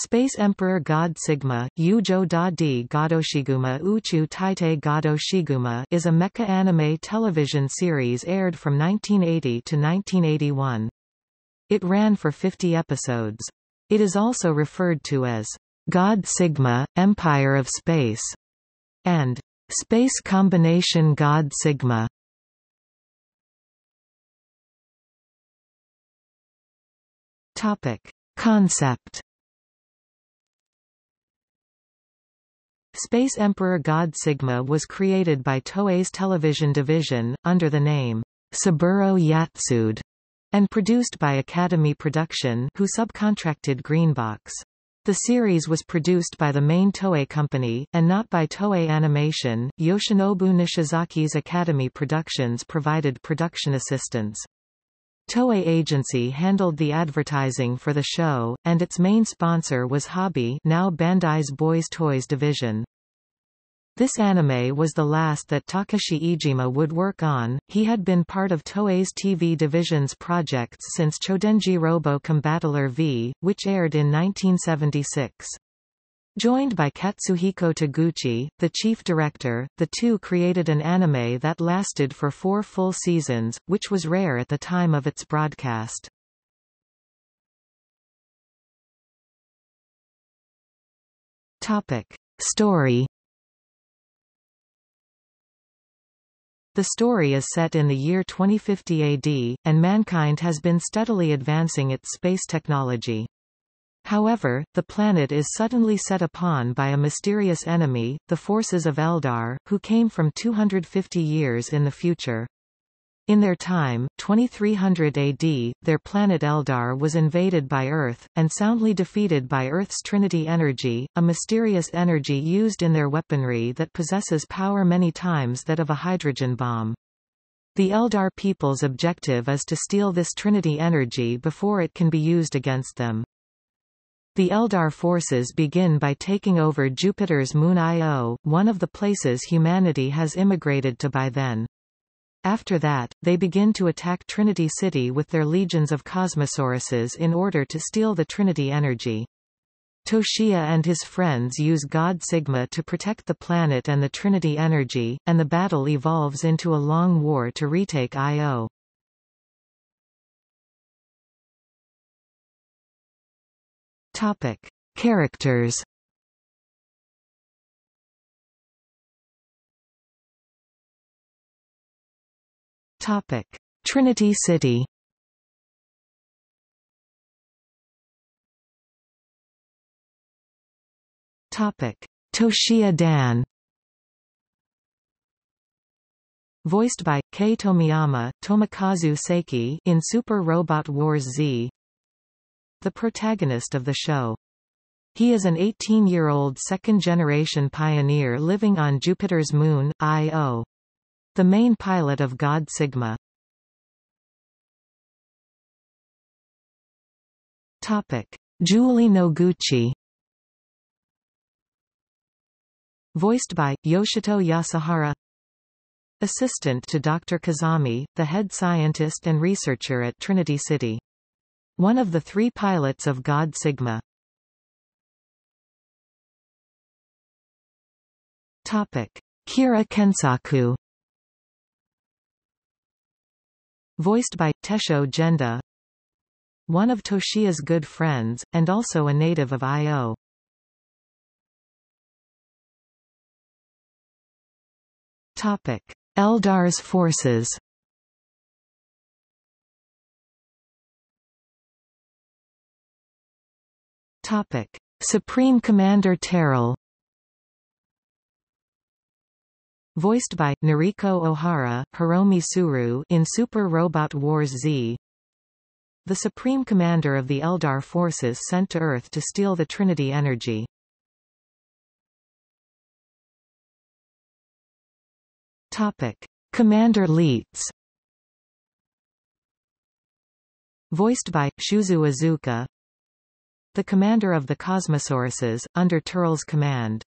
Space Emperor God Sigma, Yujo da di Godoshiguma Uchu Taite Godoshiguma is a mecha anime television series aired from 1980 to 1981. It ran for 50 episodes. It is also referred to as God Sigma, Empire of Space, and Space Combination God Sigma. Topic. Concept Space Emperor God Sigma was created by Toei's television division, under the name Saburo Yatsude, and produced by Academy Production who subcontracted Greenbox. The series was produced by the main Toei company, and not by Toei Animation. Yoshinobu Nishizaki's Academy Productions provided production assistance. Toei Agency handled the advertising for the show, and its main sponsor was Hobby now Bandai's Boys Toys division. This anime was the last that Takashi Iijima would work on, he had been part of Toei's TV division's projects since Chodenji Robo Combattler V, which aired in 1976. Joined by Katsuhiko Taguchi, the chief director, the two created an anime that lasted for four full seasons, which was rare at the time of its broadcast. Topic. Story The story is set in the year 2050 AD, and mankind has been steadily advancing its space technology. However, the planet is suddenly set upon by a mysterious enemy, the forces of Eldar, who came from 250 years in the future. In their time, 2300 AD, their planet Eldar was invaded by Earth, and soundly defeated by Earth's Trinity energy, a mysterious energy used in their weaponry that possesses power many times that of a hydrogen bomb. The Eldar people's objective is to steal this Trinity energy before it can be used against them. The Eldar forces begin by taking over Jupiter's moon Io, one of the places humanity has immigrated to by then. After that, they begin to attack Trinity City with their legions of Cosmosauruses in order to steal the Trinity energy. Toshiya and his friends use God Sigma to protect the planet and the Trinity energy, and the battle evolves into a long war to retake Io. Topic: Characters. Topic: Trinity City. Topic: Toshiya Dan. Voiced by Kei Tomiyama, Tomokazu Seiki in Super Robot Wars Z the protagonist of the show. He is an 18-year-old second-generation pioneer living on Jupiter's moon, Io. The main pilot of God Sigma. Topic. Julie Noguchi Voiced by, Yoshito Yasuhara Assistant to Dr. Kazami, the head scientist and researcher at Trinity City. One of the three pilots of God Sigma. Topic. Kira Kensaku Voiced by, Tessho Genda One of Toshiya's good friends, and also a native of Io. Topic. Eldar's forces Topic: Supreme Commander Teral Voiced by, Noriko Ohara, Hiromi Tsuru in Super Robot Wars Z The Supreme Commander of the Eldar forces sent to Earth to steal the Trinity energy. Topic. Commander Leats Voiced by, Shozo Iizuka the commander of the Cosmosauruses, under Teral's command.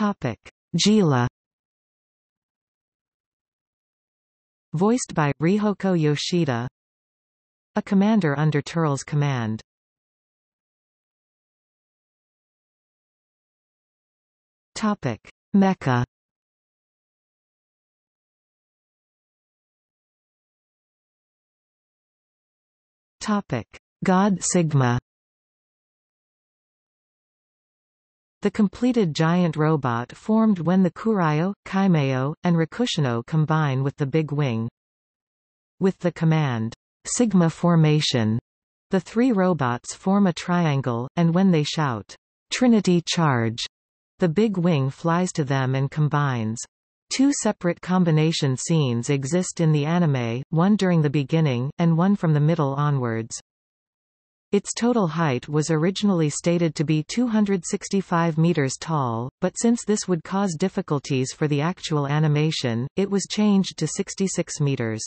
Topic. Jeela Voiced by, Rihoko Yoshida A commander under Teral's command. Topic. Mecha Topic. God Sigma The completed giant robot formed when the Kurayo, Kaimeo, and Rakushino combine with the Big Wing. With the command, Sigma formation, the three robots form a triangle, and when they shout, Trinity charge, the Big Wing flies to them and combines. Two separate combination scenes exist in the anime, one during the beginning, and one from the middle onwards. Its total height was originally stated to be 265 meters tall, but since this would cause difficulties for the actual animation, it was changed to 66 meters.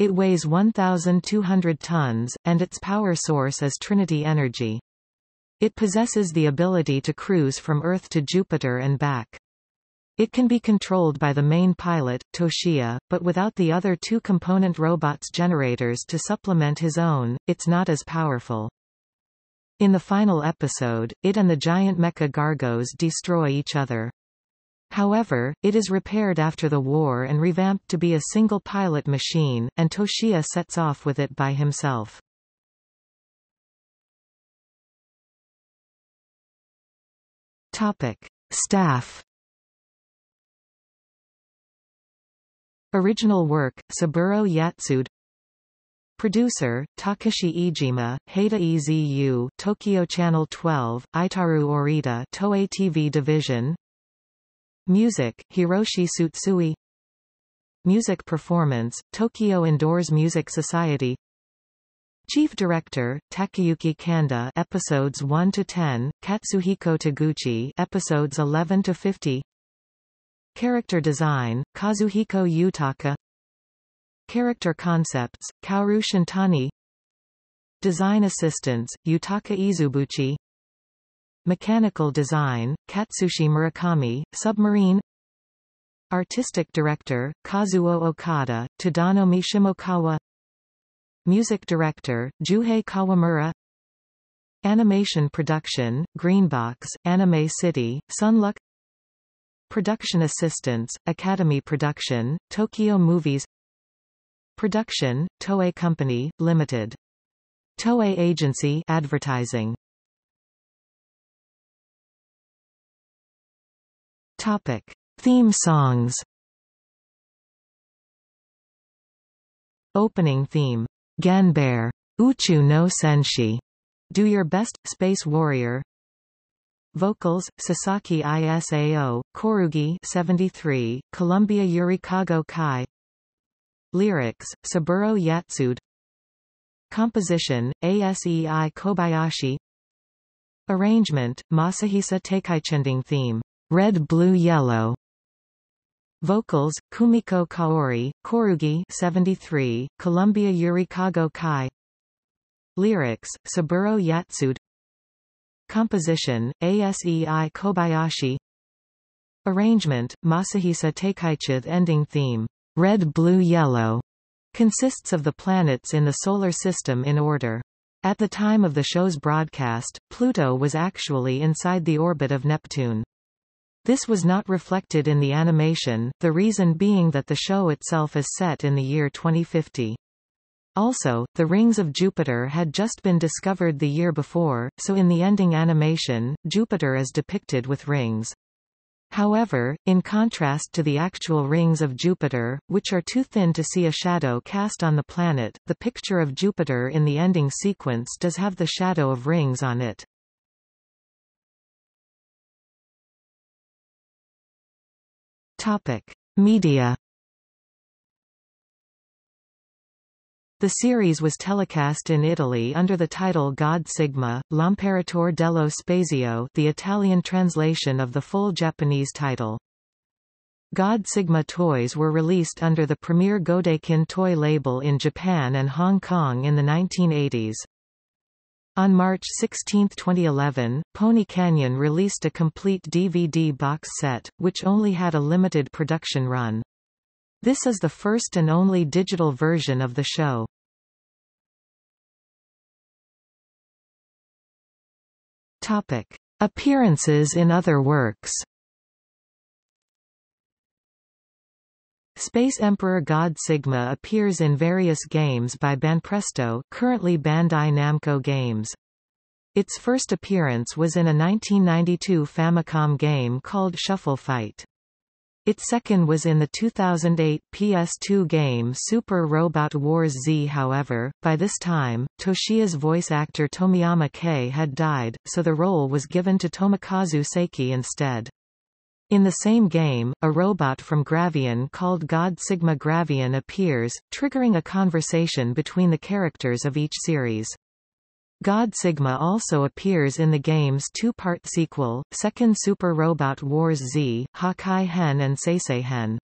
It weighs 1,200 tons, and its power source is Trinity Energy. It possesses the ability to cruise from Earth to Jupiter and back. It can be controlled by the main pilot, Toshiya, but without the other two component robot's generators to supplement his own, it's not as powerful. In the final episode, it and the giant mecha Gargos destroy each other. However, it is repaired after the war and revamped to be a single pilot machine, and Toshiya sets off with it by himself. Topic. Staff Original work, Saburo Yatsude Producer, Takashi Iijima, Hada Ezu Tokyo Channel 12, Itaru Orita Toei TV Division. Music, Hiroshi Tsutsui. Music Performance, Tokyo Indoors Music Society. Chief Director, Takayuki Kanda Episodes 1 to 10, Katsuhiko Taguchi Episodes 11 to 50 Character design, Kazuhiko Yutaka. Character concepts, Kaoru Shintani. Design assistants, Yutaka Izubuchi. Mechanical design, Katsushi Murakami, Submarine. Artistic director, Kazuo Okada, Tadanomi Shimokawa Music director, Juhei Kawamura. Animation production, Greenbox, Anime City, Sunluck Production assistants, Academy Production, Tokyo Movies Production, Toei Company, Limited. Toei Agency Advertising Topic. Theme songs Opening theme. Ganbare. Uchu no Senshi. Do Your Best, Space Warrior Vocals, Sasaki Isao, Korugi 73, Columbia Yurikago Kai. Lyrics, Saburo Yatsude. Composition, ASEI Kobayashi. Arrangement, Masahisa Teikaichending theme, Red Blue Yellow. Vocals, Kumiko Kaori, Korugi 73, Columbia Yurikago Kai. Lyrics, Saburo Yatsude Composition, ASEI Kobayashi Arrangement, Masahisa Teikaichith ending theme, Red Blue Yellow, consists of the planets in the Solar System in order. At the time of the show's broadcast, Pluto was actually inside the orbit of Neptune. This was not reflected in the animation, the reason being that the show itself is set in the year 2050. Also, the rings of Jupiter had just been discovered the year before, so in the ending animation, Jupiter is depicted with rings. However, in contrast to the actual rings of Jupiter, which are too thin to see a shadow cast on the planet, the picture of Jupiter in the ending sequence does have the shadow of rings on it. Topic. Media The series was telecast in Italy under the title God Sigma, L'Imperatore dello Spazio the Italian translation of the full Japanese title. God Sigma toys were released under the Premier Godaikin toy label in Japan and Hong Kong in the 1980s. On March 16, 2011, Pony Canyon released a complete DVD box set, which only had a limited production run. This is the first and only digital version of the show. Topic. Appearances in other works Space Emperor God Sigma appears in various games by Banpresto currently Bandai Namco Games. Its first appearance was in a 1992 Famicom game called Shuffle Fight. Its second was in the 2008 PS2 game Super Robot Wars Z however, by this time, Toshiya's voice actor Tomiyama Kei had died, so the role was given to Tomokazu Seiki instead. In the same game, a robot from Gravion called God Sigma Gravion appears, triggering a conversation between the characters of each series. God Sigma also appears in the game's two-part sequel, Second Super Robot Wars Z, Hakai Hen and Seisei Hen.